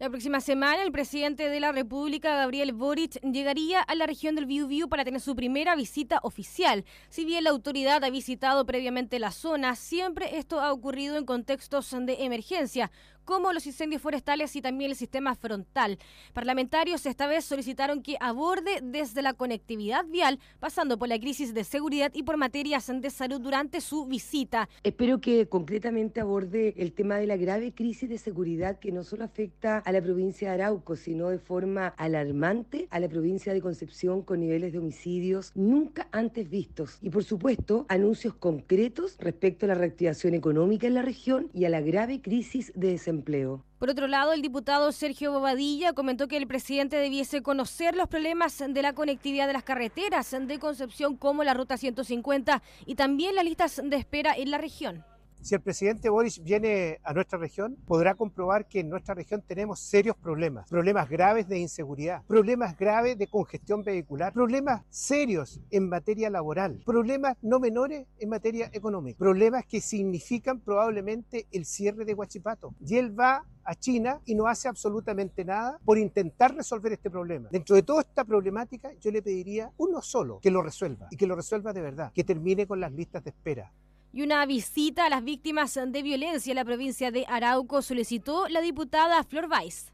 La próxima semana, el presidente de la República, Gabriel Boric, llegaría a la región del Biu para tener su primera visita oficial. Si bien la autoridad ha visitado previamente la zona, siempre esto ha ocurrido en contextos de emergencia, como los incendios forestales y también el sistema frontal. Parlamentarios esta vez solicitaron que aborde desde la conectividad vial, pasando por la crisis de seguridad y por materias de salud durante su visita. Espero que concretamente aborde el tema de la grave crisis de seguridad que no solo afecta a la provincia de Arauco, sino de forma alarmante a la provincia de Concepción con niveles de homicidios nunca antes vistos. Y por supuesto, anuncios concretos respecto a la reactivación económica en la región y a la grave crisis de desempleo por otro lado, el diputado Sergio Bobadilla comentó que el presidente debiese conocer los problemas de la conectividad de las carreteras de Concepción como la Ruta 150 y también las listas de espera en la región. Si el presidente Boris viene a nuestra región, podrá comprobar que en nuestra región tenemos serios problemas, problemas graves de inseguridad, problemas graves de congestión vehicular, problemas serios en materia laboral, problemas no menores en materia económica, problemas que significan probablemente el cierre de Huachipato. Y él va a China y no hace absolutamente nada por intentar resolver este problema. Dentro de toda esta problemática, yo le pediría uno solo que lo resuelva y que lo resuelva de verdad, que termine con las listas de espera y una visita a las víctimas de violencia en la provincia de Arauco solicitó la diputada Flor Weiss.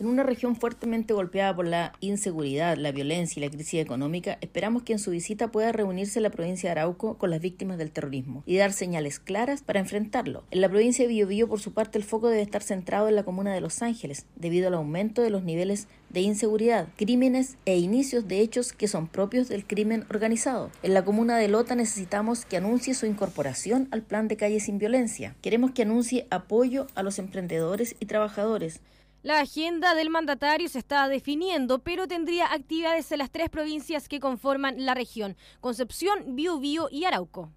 En una región fuertemente golpeada por la inseguridad, la violencia y la crisis económica, esperamos que en su visita pueda reunirse la provincia de Arauco con las víctimas del terrorismo y dar señales claras para enfrentarlo. En la provincia de Biobío, por su parte, el foco debe estar centrado en la comuna de Los Ángeles, debido al aumento de los niveles de inseguridad, crímenes e inicios de hechos que son propios del crimen organizado. En la comuna de Lota necesitamos que anuncie su incorporación al plan de calle sin violencia. Queremos que anuncie apoyo a los emprendedores y trabajadores la agenda del mandatario se está definiendo, pero tendría actividades en las tres provincias que conforman la región, Concepción, Biobío y Arauco.